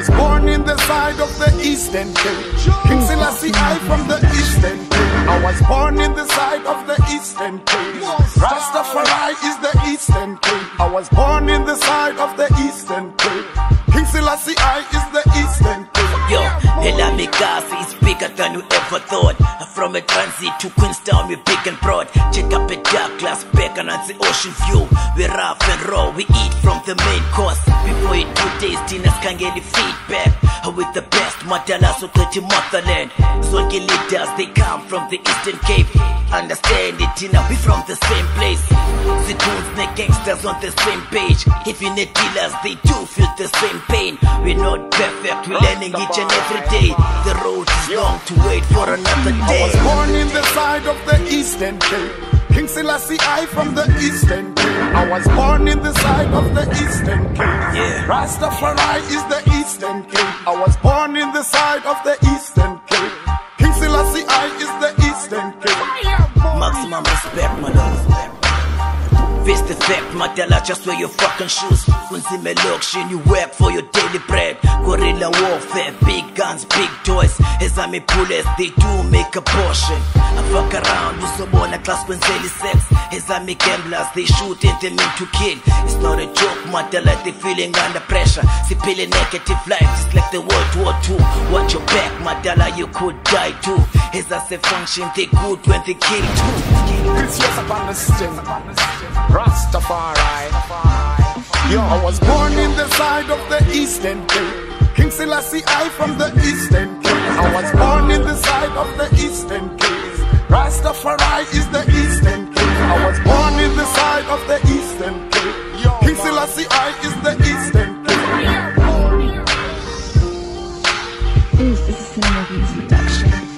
Was born in the side of the Eastern Cape. King Selassie I from the Eastern Cape. I was born in the side of the Eastern Cape. Rastafari is the Eastern Cape. I was born in the side of the Eastern Cape. King Selassie I is the Eastern Cape. Yo, Hela Mikasi is bigger than you ever thought. From a transit to Queenstown, we big and broad. Check up a dark glass and the ocean view. We rough and raw, we eat from the main course. Before days, dinners can get the feedback. With the best, Madala so to motherland. Zonke leaders, they come from the Eastern Cape. Understand it, Tina, we from the same place. The goons, the gangsters on the same page. If you need dealers, they do feel the same pain. We're not perfect, we're learning each and every day. The road is long to wait for another day. I was born in the side of the Eastern Cape. King Selassie I from the Eastern King. I was born in the side of the Eastern Cape. Yeah. Rastafari is the Eastern King. I was born in the side of the Eastern King. King Selassie I is the Eastern King. Maximum respect, my love. Face the fact, Madala, just wear your fucking shoes. Kunzime lokshin, you work for your daily bread. Guerrilla warfare, big guns, big toys. I'm bullets, they do make a portion. I fuck around, you so born a class when sex. As I'm a gamblers, they shoot and they mean to kill. It's not a joke, Madala, they feeling under pressure. Feeling negative life, it's like the World War II. Watch your back, Madala, you could die too. Say, function, they good when they kill too. Yes upon the sting. Rastafari. Yo, I was born in the side of the Eastern Cape. King Selassie I from the Eastern Cape. I was born in the side of the Eastern Cape. Rastafari is the Eastern Cape. I was born in the side of the Eastern Cape. King Selassie I is the Eastern Cape. This is a Production.